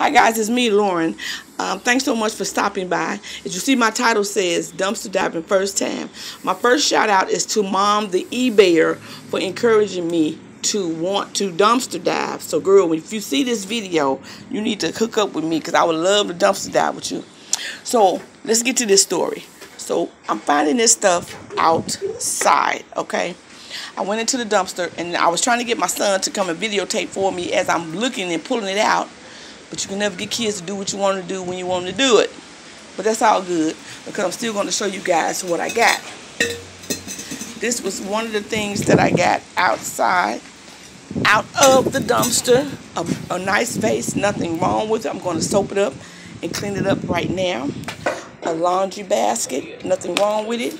Hi guys, it's me, Lauren. Um, thanks so much for stopping by. As you see, my title says Dumpster Diving First Time. My first shout out is to Mom, the eBayer, for encouraging me to want to dumpster dive. So girl, if you see this video, you need to hook up with me because I would love to dumpster dive with you. So let's get to this story. So I'm finding this stuff outside, okay? I went into the dumpster and I was trying to get my son to come and videotape for me as I'm looking and pulling it out. But you can never get kids to do what you want to do when you want them to do it. But that's all good because I'm still going to show you guys what I got. This was one of the things that I got outside, out of the dumpster. A, a nice vase, nothing wrong with it. I'm going to soap it up and clean it up right now. A laundry basket, nothing wrong with it.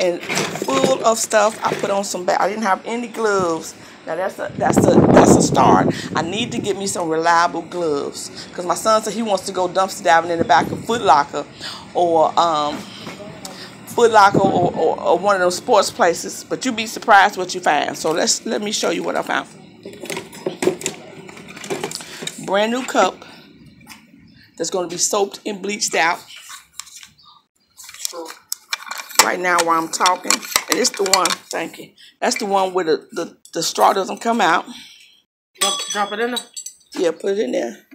And full of stuff. I put on some, I didn't have any gloves now that's a that's a that's a start. I need to get me some reliable gloves because my son said he wants to go dumpster diving in the back of Foot Locker or um, Foot Locker or, or, or one of those sports places. But you'd be surprised what you find. So let's let me show you what I found. Brand new cup that's going to be soaped and bleached out right now while I'm talking. And it's the one, thank you. That's the one where the, the, the straw doesn't come out. Drop, drop it in there? Yeah, put it in there.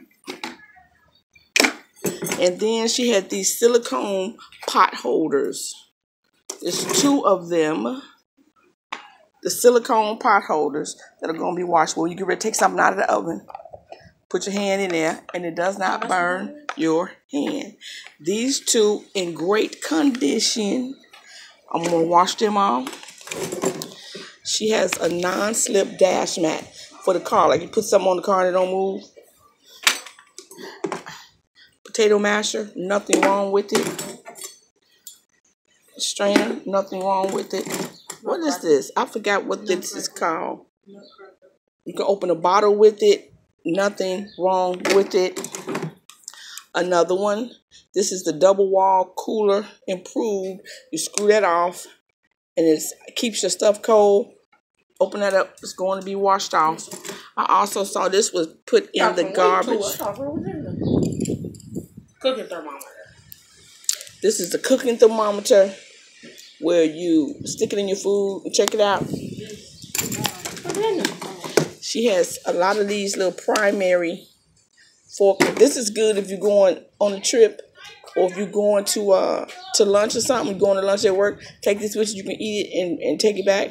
And then she had these silicone pot holders. There's two of them. The silicone pot holders that are going to be washable. You can ready to take something out of the oven. Put your hand in there, and it does not burn your hand. These two in great condition. I'm going to wash them off. She has a non-slip dash mat for the car. Like you put something on the car and it don't move. Potato masher, nothing wrong with it. Strainer, nothing wrong with it. What is this? I forgot what this is called. You can open a bottle with it. Nothing wrong with it. Another one. This is the double wall cooler improved. You screw that off and it keeps your stuff cold. Open that up. It's going to be washed off. I also saw this was put in the garbage. Cooking thermometer. This is the cooking thermometer where you stick it in your food and check it out. She has a lot of these little primary fork. This is good if you're going on a trip or if you're going to uh to lunch or something, going to lunch at work, take this with you. You can eat it and, and take it back.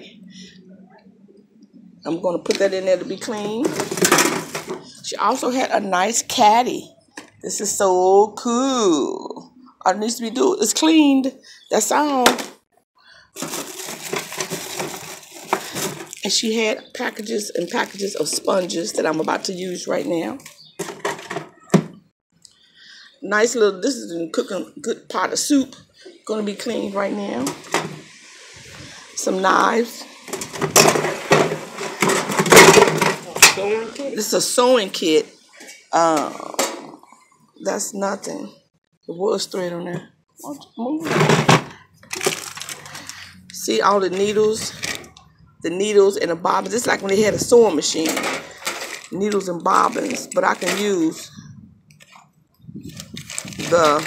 I'm gonna put that in there to be clean. She also had a nice caddy. This is so cool. All it needs to be do is cleaned. That's all. And she had packages and packages of sponges that I'm about to use right now. Nice little, this is cooking good pot of soup. Gonna be cleaned right now. Some knives. This is a sewing kit. Uh, that's nothing. Was thread on there. See all the needles, the needles and the bobbins. It's like when they had a sewing machine. Needles and bobbins, but I can use the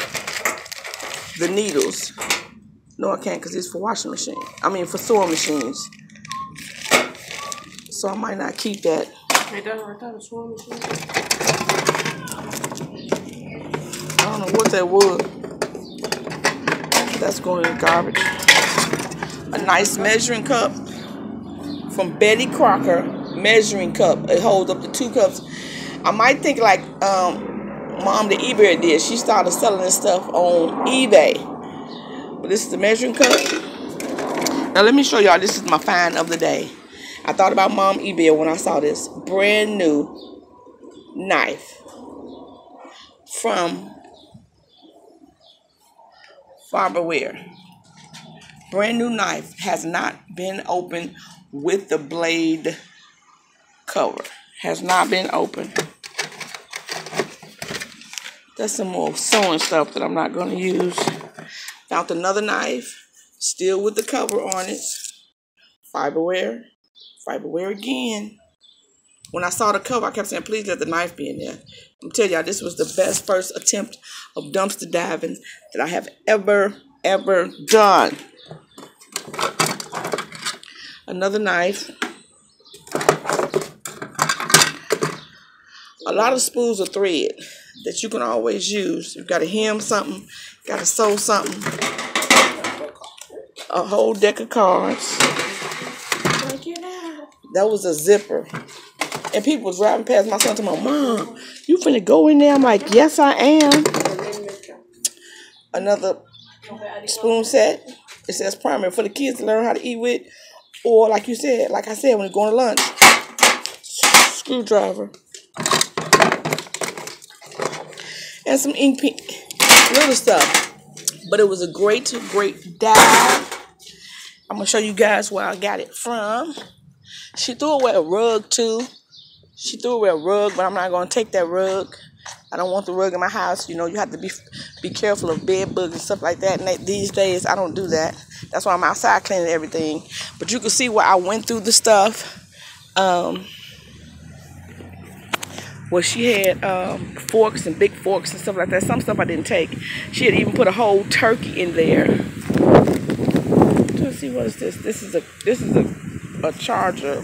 the needles. No, I can't because it's for washing machine. I mean for sewing machines. So I might not keep that. Hey, that's right there, the sewing machine. I don't know what that was. That's going in the garbage. A nice measuring cup from Betty Crocker measuring cup. It holds up to two cups. I might think like um, mom the eBay did. She started selling this stuff on eBay. But this is the measuring cup. Now let me show y'all. This is my find of the day. I thought about mom eBay when I saw this brand new knife from Farberware. Brand new knife has not been opened with the blade cover. Has not been opened. That's some more sewing stuff that I'm not going to use. Found another knife, still with the cover on it. Farberware. Farberware again. when I saw the cover, I kept saying, please let the knife be in there. I'm telling y'all, this was the best first attempt of dumpster diving that I have ever, ever done. Another knife. A lot of spools of thread that you can always use. You've got to hem something, got to sew something. A whole deck of cards. That was a zipper. And people was driving past my son to my mom, you finna go in there? I'm like, yes, I am. Another spoon set. It says primary for the kids to learn how to eat with. Or like you said, like I said, when you're going to lunch. Screwdriver. And some ink pink. Little stuff. But it was a great, great dive. I'm going to show you guys where I got it from. She threw away a rug too. She threw away a rug, but I'm not going to take that rug. I don't want the rug in my house. You know, you have to be be careful of bed bugs and stuff like that. And these days, I don't do that. That's why I'm outside cleaning everything. But you can see where I went through the stuff. Um, where she had um, forks and big forks and stuff like that. Some stuff I didn't take. She had even put a whole turkey in there. Let's see what is this. This is a this is a, a charger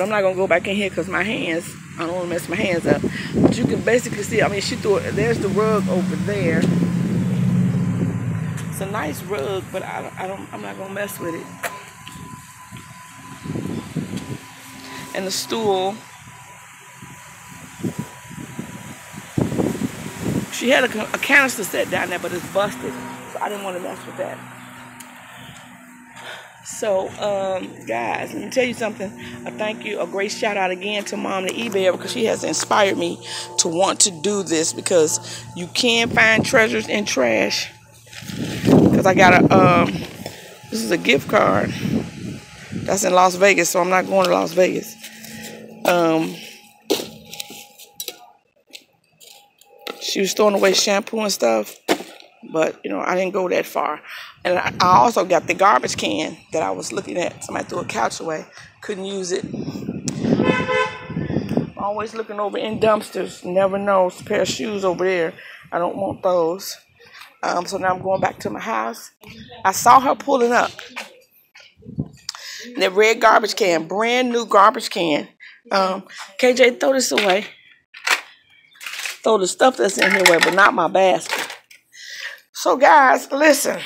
but I'm not gonna go back in here because my hands, I don't want to mess my hands up. But you can basically see, I mean, she threw it, there's the rug over there. It's a nice rug, but I don't, I don't, I'm not gonna mess with it. And the stool. She had a, a canister set down there, but it's busted. So I didn't want to mess with that. So, um, guys, let me tell you something. A thank you, a great shout out again to Mom the eBay because she has inspired me to want to do this because you can find treasures in trash. Because I got a, um, this is a gift card. That's in Las Vegas, so I'm not going to Las Vegas. Um, she was throwing away shampoo and stuff. But, you know, I didn't go that far. And I, also got the garbage can that I was looking at. Somebody threw a couch away. Couldn't use it. Always looking over in dumpsters. Never know. a pair of shoes over there. I don't want those. Um, so now I'm going back to my house. I saw her pulling up. That red garbage can. Brand new garbage can. Um, KJ, throw this away. Throw the stuff that's in here away, but not my basket. So, guys, listen.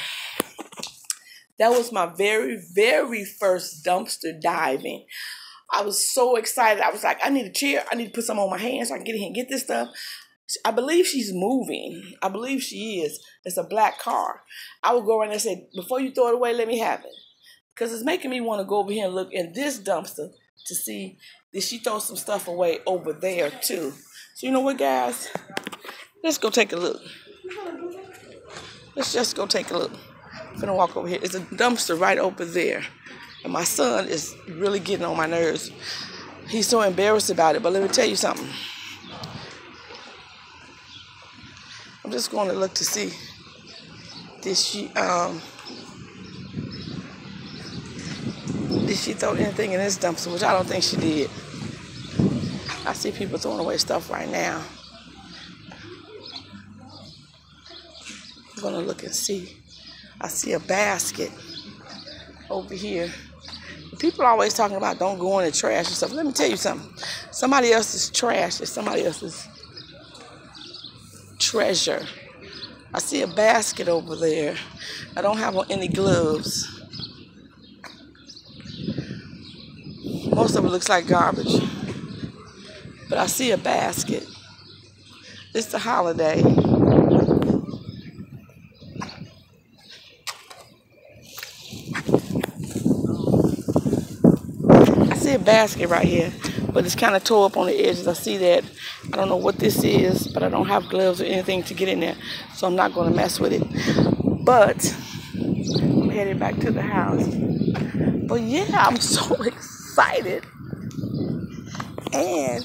That was my very, very first dumpster diving. I was so excited. I was like, I need a chair. I need to put some on my hands so I can get in here and get this stuff. I believe she's moving. I believe she is. It's a black car. I would go around and say, before you throw it away, let me have it. Because it's making me want to go over here and look in this dumpster to see did she throw some stuff away over there too. So you know what, guys? Let's go take a look. Let's just go take a look. I'm gonna walk over here. It's a dumpster right over there. And my son is really getting on my nerves. He's so embarrassed about it, but let me tell you something. I'm just going to look to see did she um did she throw anything in this dumpster, which I don't think she did. I see people throwing away stuff right now. I'm gonna look and see. I see a basket over here. People are always talking about don't go in the trash and stuff. Let me tell you something. Somebody else's trash is somebody else's treasure. I see a basket over there. I don't have on any gloves. Most of it looks like garbage. But I see a basket. It's the holiday. I see a basket right here, but it's kind of tore up on the edges. I see that. I don't know what this is, but I don't have gloves or anything to get in there, so I'm not going to mess with it. But I'm heading back to the house. But yeah, I'm so excited. And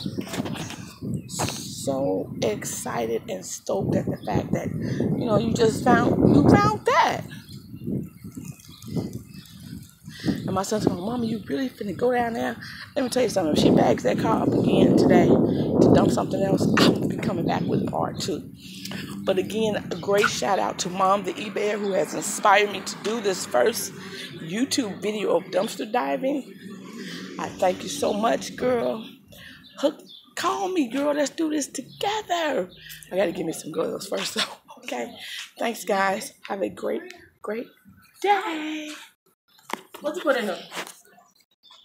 so excited and stoked at the fact that, you know, you just found, you found that. And my son's going, Mama, you really finna go down there? Let me tell you something. If she bags that car up again today to dump something else, I'm gonna be coming back with part two. But again, a great shout out to Mom the eBay who has inspired me to do this first YouTube video of dumpster diving. I thank you so much, girl. Hook, call me, girl. Let's do this together. I gotta give me some girls first, though. Okay. Thanks, guys. Have a great, great day. What you put in there?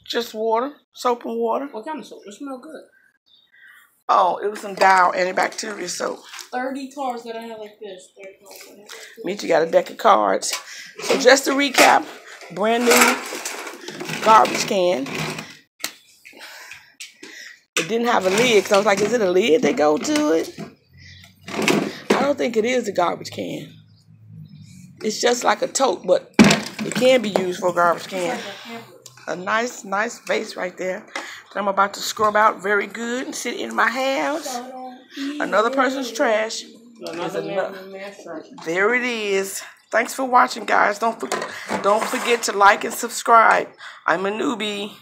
Just water, soap and water. What kind of soap? It smell good. Oh, it was some Dial antibacterial soap. 30 cards that I have like this. 30 cars that I have like this. Meet you got a deck of cards. So just to recap, brand new garbage can. It didn't have a lid because I was like, is it a lid that go to it? I don't think it is a garbage can. It's just like a tote, but it can be used for a garbage can. A nice, nice vase right there. That I'm about to scrub out very good and sit in my house. Another person's trash. There it is. Thanks for watching, guys. Don't don't forget to like and subscribe. I'm a newbie.